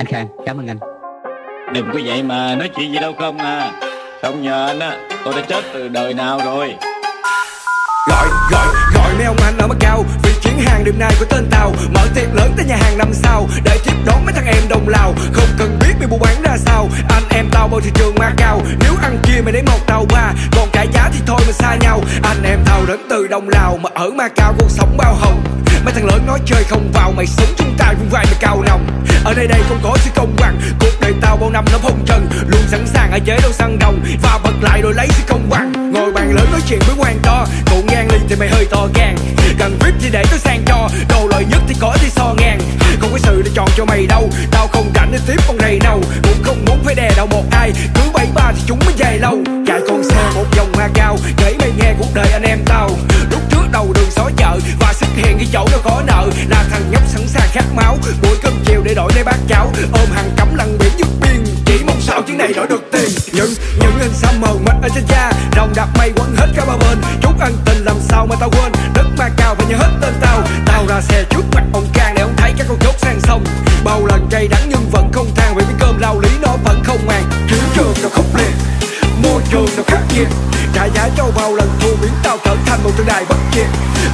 Anh Khang cảm ơn anh. Đừng có vậy mà nói chuyện gì đâu không à. Không nhờ anh á Tôi đã chết từ đời nào rồi. Gọi, gọi, gọi mấy ông anh ở mức cao. Vì chuyến hàng đêm nay của tên Tàu Mở tiệc lớn tới nhà hàng năm sao. Để tiếp đón mấy thằng em đồng lào Không cần biết bị mua bán ra sao. Anh em tao bao thị trường ma cao Nếu ăn chia mày lấy một tàu ba. Còn cả giá thì thôi mà xa nhau. Anh em tao đến từ đồng lào Mà ở ma cao cuộc sống bao hồng Mấy thằng lớn nói chơi không vào, Mày sống chung tay vung vai mày cao nòng Ở nơi đây không có sự công bằng, Cuộc đời tao bao năm nó phong trần, Luôn sẵn sàng ở chế đâu săn đồng Và bật lại rồi lấy sự công bằng. Ngồi bàn lớn nói chuyện với quan to Cụ ngang ly thì mày hơi to gan. Cần VIP thì để tôi sang cho, Đồ lợi nhất thì có thì so ngang. Không có sự để chọn cho mày đâu, Tao không rảnh để tiếp con này đâu Cũng không muốn phải đè đầu một ai, Cứ bảy ba thì chúng mới dài lâu. Chạy con xe một vòng hoa cao, Kể mày nghe cuộc đời anh em tao. Lúc trước đầu đường chỗ đâu có nợ. Là thằng nhóc sẵn sàng khát máu Buổi cơm chiều để đổi lấy bát cháo Ôm hàng cắm lăng biển dứt biên, Chỉ mong sao chuyến này đổi được tiền. Những những hình xăm mờ mịt ở trên da Rồng đạp mây quấn hết cả ba bên. Chúng ăn tình làm sao mà tao quên, Đất ma cao và nhớ hết tên tao. Tao ra xe trước mặt ông Cang để ông thấy các con chốt sang sông. Bao lần cay đắng như biến tao trở thành một tượng đài bất diệt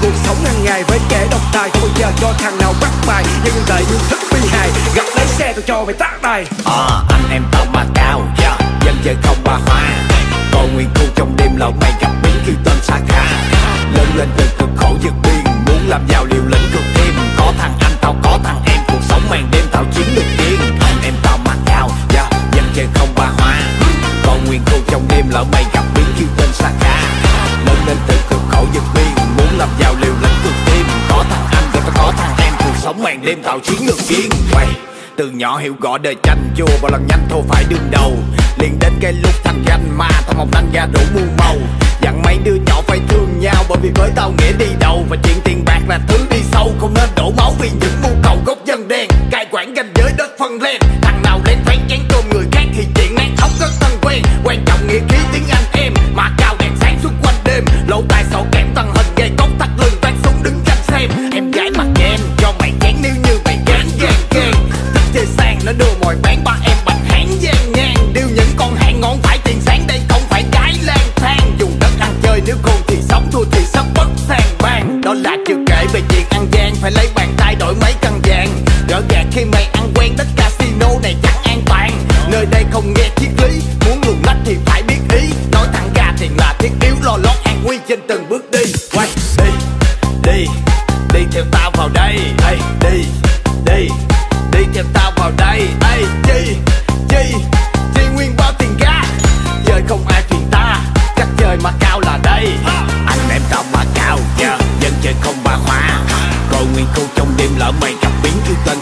Cuộc sống hàng ngày với kẻ độc tài Không bao giờ cho thằng nào bắt bài. Nhưng đời như thích bi hài Gặp lấy xe tao cho mày tát tài à, anh em tao mà cao yeah. Dân chơi không ba hoa. Còn nguyên khu trong đêm lộn mày gặp biến kêu tên xa kha. Lớn lên từ cực khổ vượt biên Muốn làm giàu liều lĩnh cực thêm. Có thằng anh tao có thằng em Cuộc sống màn đêm tao chiến được tiên Anh em tao mà cao yeah. Dân chơi không ba hoa. Còn nguyên khu trong đêm lộn mày gặp lập vào làm giàu liều lĩnh cực tim Có thằng anh rồi tao có thằng em Cuộc sống màn đêm tạo chiến lược kiến Quay, từ nhỏ hiểu gõ đời tranh chua, bao lần nhanh thô phải đương đầu. Liền đến cái lúc thành danh ma, thằng mong anh ra đủ muôn màu. Dặn mấy đứa nhỏ phải thương nhau, bởi vì với tao nghĩa đi đầu. Và chuyện tiền bạc là thứ đi sâu, không nên đổ máu vì những mưu cầu gốc dân đen. Cai quản ranh giới đất phân len, thằng nào lên phán chén cơm người khác thì chuyện nát ốc rất thân quen. Quan trọng nghĩa khí tiếng anh trên từng bước đi. Quay đi đi đi theo tao vào đây. Hey, đi đi đi theo tao vào đây. Hey, chi chi chi nguyên bao tiền ga chơi không ai chuyện ta cách chơi mà cao là đây. Anh em tao mà cao yeah. dân chơi không bà hoa còn nguyên khu trong đêm lỡ mày gặp biến kêu tên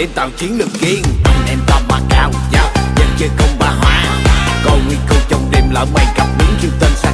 để tạo chiến lược kiên. Anh em ta mà cao dạ, nhau dân chơi không ba hoa. Còn nguy cơ trong đêm lỡ mày gặp biến chiêu tên xa